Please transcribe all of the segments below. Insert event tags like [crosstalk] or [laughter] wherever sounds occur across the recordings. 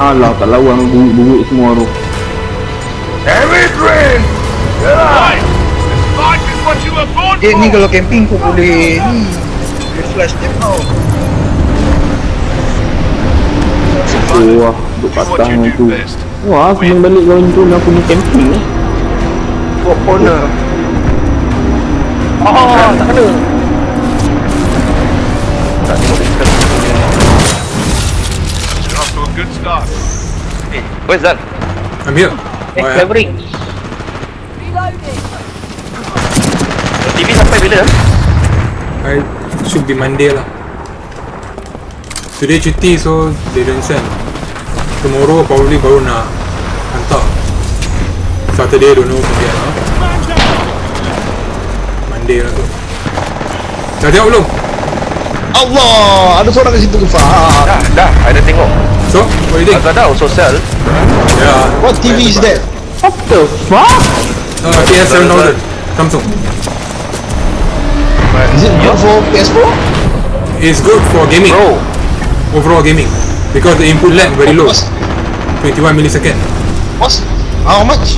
Alah tak lawan duit-duit semua tu. Were born Eh ni kalau camping kau boleh. Ni Boleh flash them out Wah duduk Do what patang you tu. Wah senang balik kau tu nak punya camping ni. Buat corner. Oh, tak kena. Good start. Eh, where's that? I'm here. Eh, Why, ah? clevering. TV sampai bila? I should be Monday lah. Today cuti so they don't send. Tomorrow probably baru nak hantar. Saturday don't know pergi lah. Monday lah tu. Dah tengok belum? Allah Ada seorang kat situ Fuck Dah, dah. I dah tengok. So, what do you think? Lazada also sell. Yeah. What TV is that? What the fuck? Uh, PS 7000. Samsung. Is it good for PS4? It's good for gaming. Bro, Overall gaming. Because the input lag very low. What's, 21 millisecond. What? How much?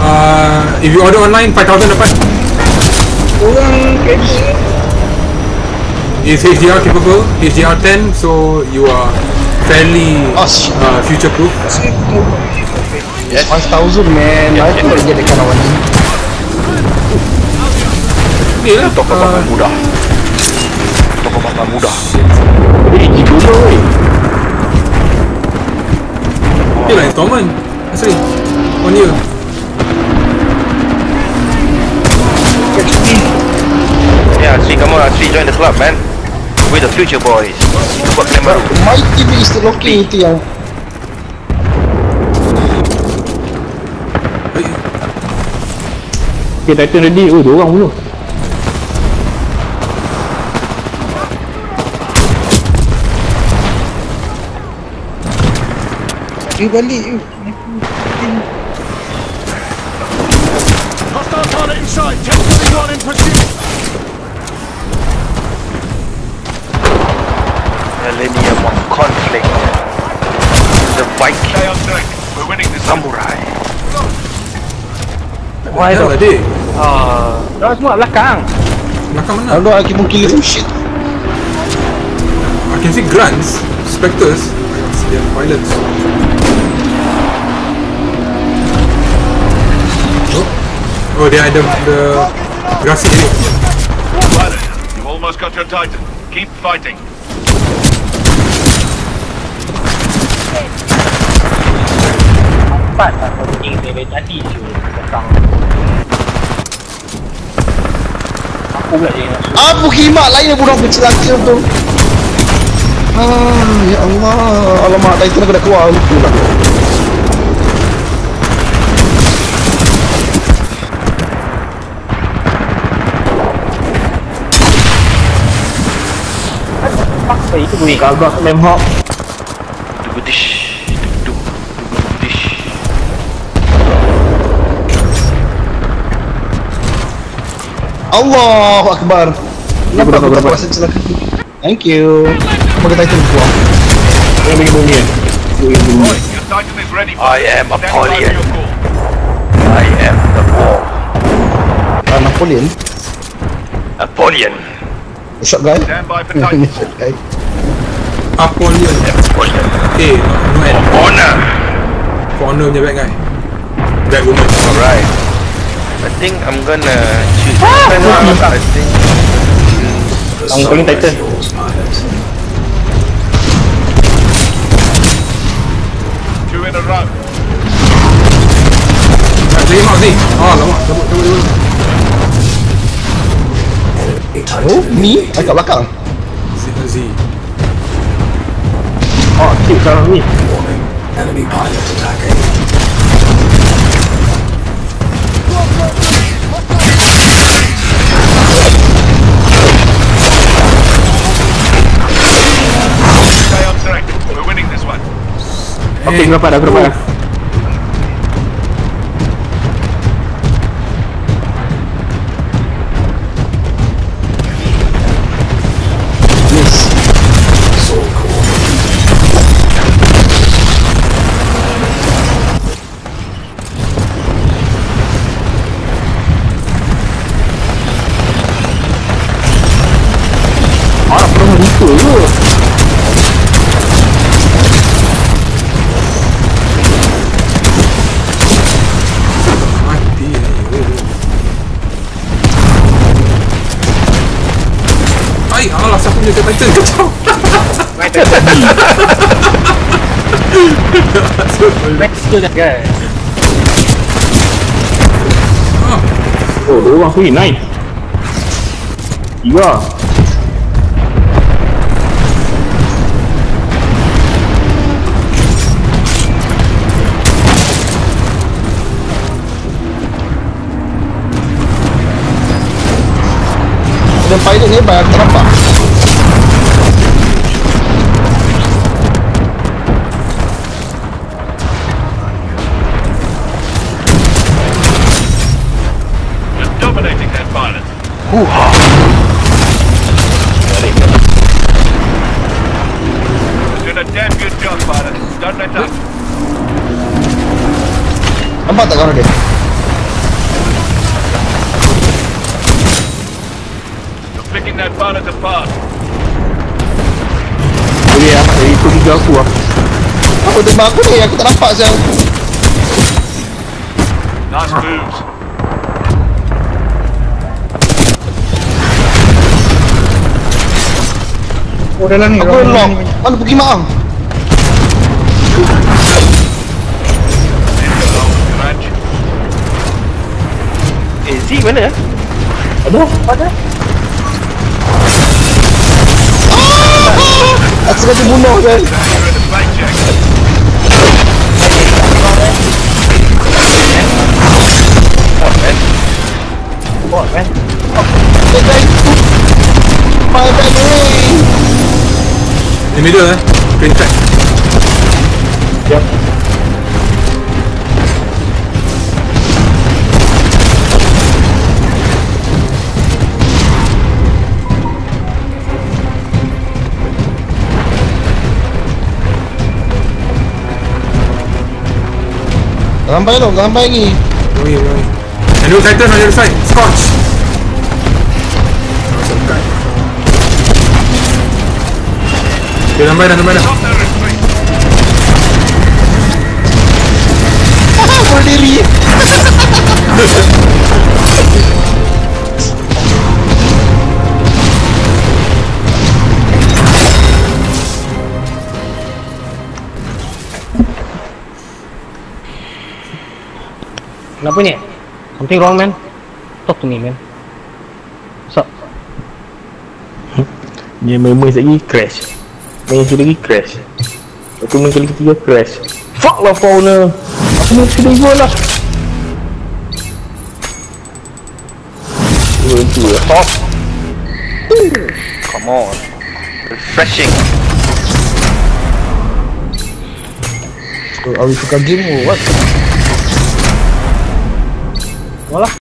Uh, if you order online, 5000 dapat. Orang camping It's HDR capable, HDR 10, so you are fairly Oh uh, future proof. Yes 1000 man Aku boleh jadikan lawan ni Ni lah. toko Uh, makan mudah. Toko makan mudah. Eh gila weh ni lah installment. Asli. One year. Yeah, see, come on, see, join the club, man. We're the future boys. Buat plan baru. My TV is still okay Itu yang Okay Titan ready Oh dua orang dulu Dia balik you Hostile target in sight. 1031 in pursuit. Samurai. Why Hell tu? adik. Ah, semua belakang. Belakang mana? Kalau I keep on killing them shit I can see grunts, specters. I don't see them pilots. Oh, oh they are the, the grassy. You almost got your Titan. Keep fighting. Empat lah kau pergi dari tadi je belakang. Aku pula je nak Apa kimak lain budak kecil lagi tu? Ah, ya Allah. Alamak, Titan aku dah keluar. Lupa lah paksa itu bunyi kagak memhok. Allahu Akbar Kenapa aku tak rasa celaka Thank you Pakai Titan keluar Yang bagi bumi ready. I am Apollyon. I am the war. Ah, Napoleon Apollyon. The short guy. Short [laughs] guy Apollyon. Apollyon. Eh, no N. Honor. Honor punya bad guy. Bad woman. Alright. I think I'm gonna. Ah. Ang calling Titan. Two in a row. Ah, Lagi mak ni. Ah, lama. Cabut, cabut, cabut. Oh, ni? Kat belakang Z. Z. Oh, cik sekarang ni. Stay on track. Okay aku dapat dah aku dapat? dah Max tu dah guys. Oh, dua orang free. Nice. Tiga. Ada pilot ni bayar tak nampak. Let up. Nampak tak orang dia? You're picking that pilot apart. Boleh lah. Dari ikut tiga aku lah. Apa tembak aku ni? Aku tak nampak siang. Nice moves. Oh dalam ni. Aku lock. ni. Mana pergi mak? Ranch. Eh, Z mana eh? Aku sengaja bunuh kan. Di middle eh. Green track. Yep. Sampai tu, sampai lagi. Oi, oi. And look Titan on other side. Scorch. Dia lambai dah, lambai dah. Stop their retreat. Bunuh diri. Kenapa ni? Something wrong man. Talk to me man. What's up? Dia main-main sekejap lagi crash. Main sekejap lagi crash. Lepas tu main kali ketiga crash. Fuck lah fauna. Aku main sekejap dua lah. Dua tu lah. Stop. Come on. Refreshing. Oh, are we tukar game ke what? Walah.